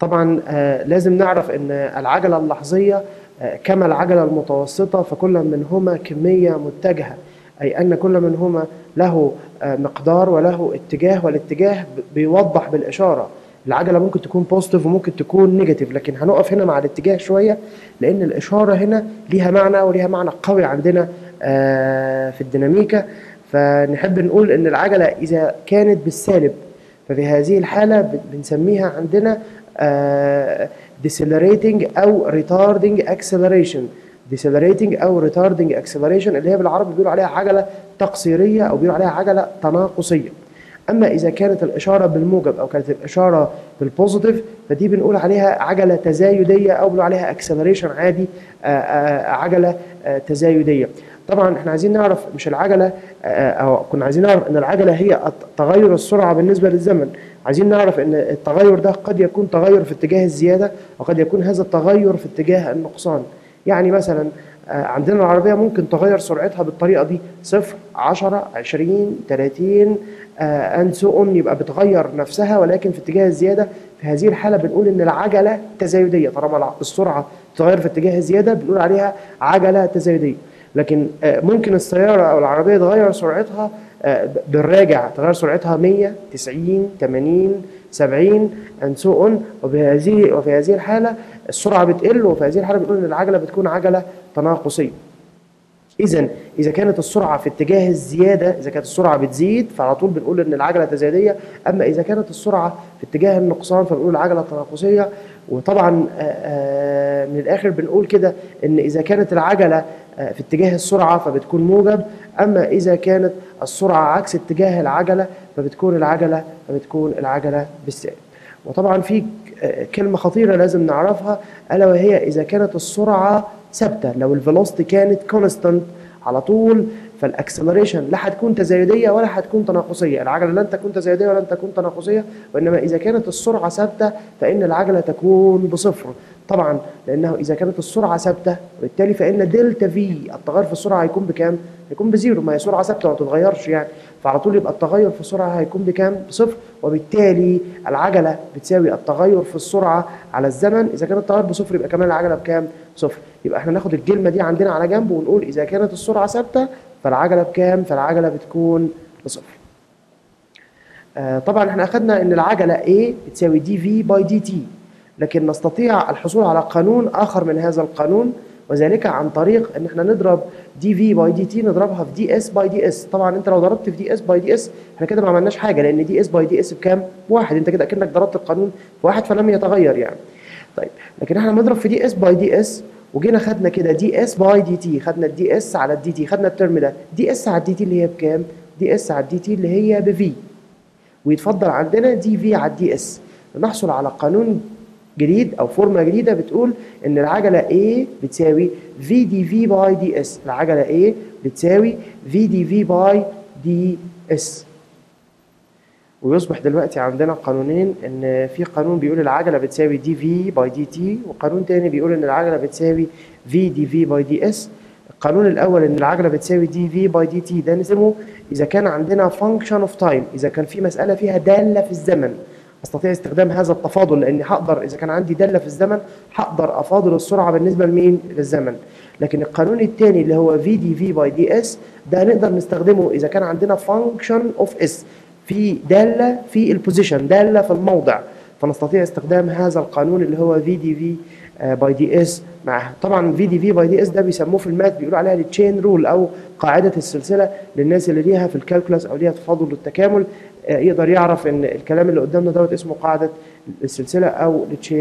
طبعا آه، لازم نعرف إن العجلة اللحظية آه، كما العجلة المتوسطة فكل منهما كمية متجهة. أي أن كل منهما له آه، مقدار وله اتجاه والاتجاه بيوضح بالإشارة. العجلة ممكن تكون positive وممكن تكون negative لكن هنقف هنا مع الاتجاه شوية لأن الإشارة هنا ليها معنى وليها معنى قوي عندنا في الديناميكا. فنحب نقول إن العجلة إذا كانت بالسالب ففي هذه الحالة بن- بنسميها عندنا آه، decelerating أو retarding acceleration. decelerating أو retarding acceleration اللي هي بالعربي بيقولوا عليها عجلة تقصيرية أو بيقولوا عليها عجلة تناقصية. أما إذا كانت الإشارة بالموجب أو كانت الإشارة بالبوزيتيف فدي بنقول عليها عجلة تزايدية أو بنقول عليها acceleration عادي آه، آه، عجلة آه، تزايدية. طبعا إحنا عايزين نعرف مش العجلة آه، أو كنا عايزين نعرف إن العجلة هي تغير السرعة بالنسبة للزمن. عايزين نعرف إن التغير ده قد يكون تغير في اتجاه الزيادة وقد يكون هذا التغير في اتجاه النقصان. يعني مثلا آه، عندنا العربية ممكن تغير سرعتها بالطريقة دي. صفر 10 20 30 and so on يبقى بتغير نفسها ولكن في اتجاه الزيادة. في هذه الحالة بنقول إن العجلة تزايدية. طالما الع- السرعة تغير في اتجاه الزيادة بنقول عليها عجلة تزايدية. لكن آه، ممكن السيارة أو العربية تغير سرعتها آه، بالراجع تغير سرعتها 100 90 80 70 and so on. وبهذه وفي هذه الحالة السرعة بتقل وفي هذه الحالة بنقول إن العجلة بتكون عجلة تناقصية. إذا إذا كانت السرعة في اتجاه الزيادة إذا كانت السرعة بتزيد فعلى طول بنقول إن العجلة تزايدية، أما إذا كانت السرعة في اتجاه النقصان فبنقول العجلة تناقصية، وطبعا آه، من الآخر بنقول كده إن إذا كانت العجلة آه، في اتجاه السرعة فبتكون موجب، أما إذا كانت السرعة عكس اتجاه العجلة فبتكون العجلة فبتكون العجلة بالسالب. وطبعا في آه، كلمة خطيرة لازم نعرفها ألا وهي إذا كانت السرعة ثابتة لو ال velocity كانت constant على طول فال acceleration لا هتكون تزايدية ولا هتكون تناقصية. العجلة لن تكون تزايدية ولن تكون تناقصية وإنما إذا كانت السرعة ثابتة فإن العجلة تكون بصفر. طبعا لأنه إذا كانت السرعة ثابتة وبالتالي فإن دلتا في التغير في السرعة هيكون بكام؟ هيكون بزيرو. ما هي سرعة ثابتة ما بتتغيرش يعني. فعلى طول يبقى التغير في السرعة هيكون بكام؟ بصفر. وبالتالي العجلة بتساوي التغير في السرعة على الزمن. إذا كان التغير بصفر يبقى كمان العجلة بكام؟ صفر يبقى إحنا ناخد الكلمة دي عندنا على جنب ونقول إذا كانت السرعة ثابتة فالعجلة بكام؟ فالعجلة بتكون بصفر. آه، طبعا إحنا أخذنا إن العجلة A بتساوي dv by dt لكن نستطيع الحصول على قانون آخر من هذا القانون وذلك عن طريق إن إحنا نضرب dv by dt نضربها في ds by ds طبعا أنت لو ضربت في ds by ds إحنا كده ما عملناش حاجة لأن ds by ds بكام؟ واحد أنت كده أكنك ضربت القانون في واحد فلم يتغير يعني طيب لكن إحنا بنضرب في ds by ds وجينا خدنا كده ds by dt خدنا ال ds على ال dt خدنا ال term ده ds على ال dt اللي هي بكام؟ ds على ال dt اللي هي ب v ويتفضل عندنا dv على ال ds نحصل على قانون جديد أو فورمولا جديدة بتقول إن العجلة A بتساوي v dv by ds العجلة A بتساوي v dv by ds ويصبح دلوقتي عندنا قانونين إن في قانون بيقول العجلة بتساوي dv by dt وقانون تاني بيقول إن العجلة بتساوي v dv by ds القانون الأول إن العجلة بتساوي dv by dt ده نسمه إذا كان عندنا function of time إذا كان في مسألة فيها دالة في الزمن. أستطيع استخدام هذا التفاضل لأني هقدر إذا كان عندي دالة في الزمن هقدر أفاضل السرعة بالنسبة لمين؟ للزمن. لكن القانون الثاني اللي هو في dv by ds ده نقدر نستخدمه إذا كان عندنا function of s في دالة في ال position دالة في الموضع. فنستطيع استخدام هذا القانون اللي هو في dv by ds معها طبعا في dv by ds ده بيسموه في ال math بيقولوا عليها ال chain rule أو قاعدة السلسلة للناس اللي ليها في ال calculus أو ليها تفاضل التكامل آه، يقدر يعرف إن الكلام اللي قدامنا دوت اسمه قاعدة السلسلة أو ال chain